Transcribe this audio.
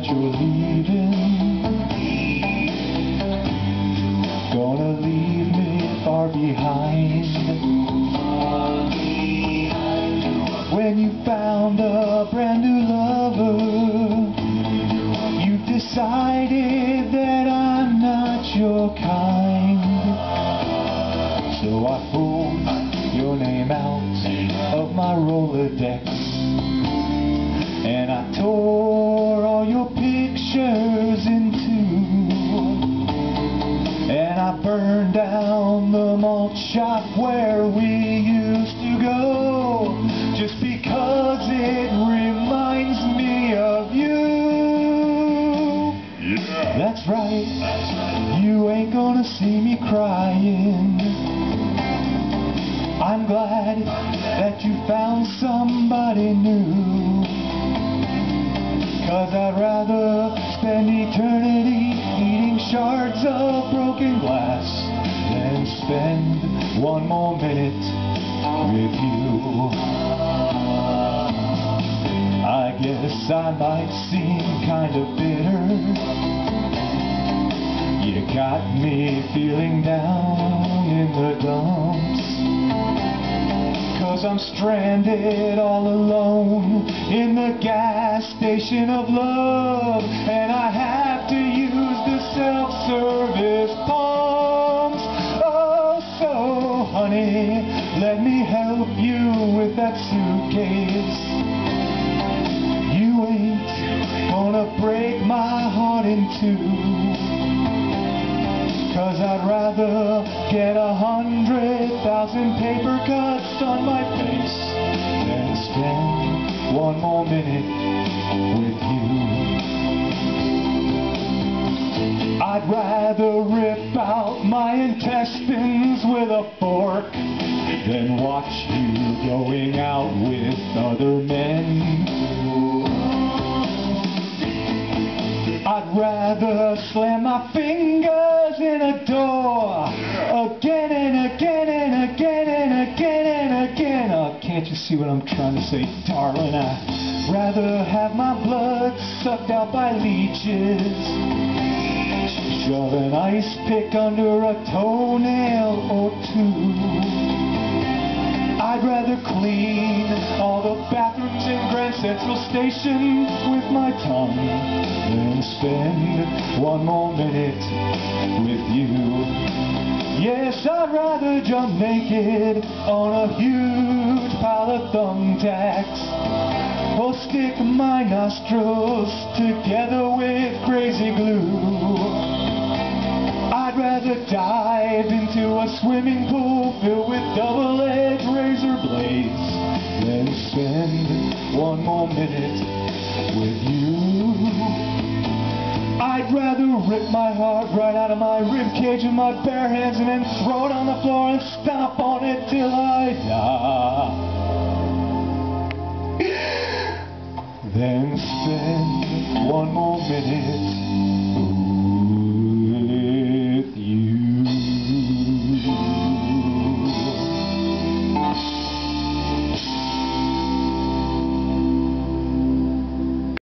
that you're leaving. Gonna leave me far behind. When you found a brand new lover, you decided that I'm not your kind. So I pulled your name out of my Rolodex. Malt shop where we used to go. Just because it reminds me of you. Yeah. That's right. You ain't gonna see me crying. I'm glad that you found somebody new. Cause I'd rather spend eternity eating shards of broken glass one more minute with you. I guess I might seem kind of bitter. You got me feeling down in the dumps. Cause I'm stranded all alone in the gas station of love. And I have to use the self-service honey, let me help you with that suitcase. You ain't gonna break my heart in two. Cause I'd rather get a hundred thousand paper cuts on my face than spend one more minute with you. I'd rather rip out my intestines with a fork then watch you going out with other men. I'd rather slam my fingers in a door again and again and again and again and again. Oh, can't you see what I'm trying to say, darling? I'd rather have my blood sucked out by leeches. Shove an ice pick under a toenail or two. I'd rather clean all the bathrooms in Grand Central Station with my tongue than spend one more minute with you. Yes, I'd rather jump naked on a huge pile of thumbtacks or stick my nostrils together with crazy glue. I'd rather dive into a swimming pool filled with double-edged razor blades than spend one more minute with you. I'd rather rip my heart right out of my rib cage with my bare hands and then throw it on the floor and stomp on it till I die. Then spend one more minute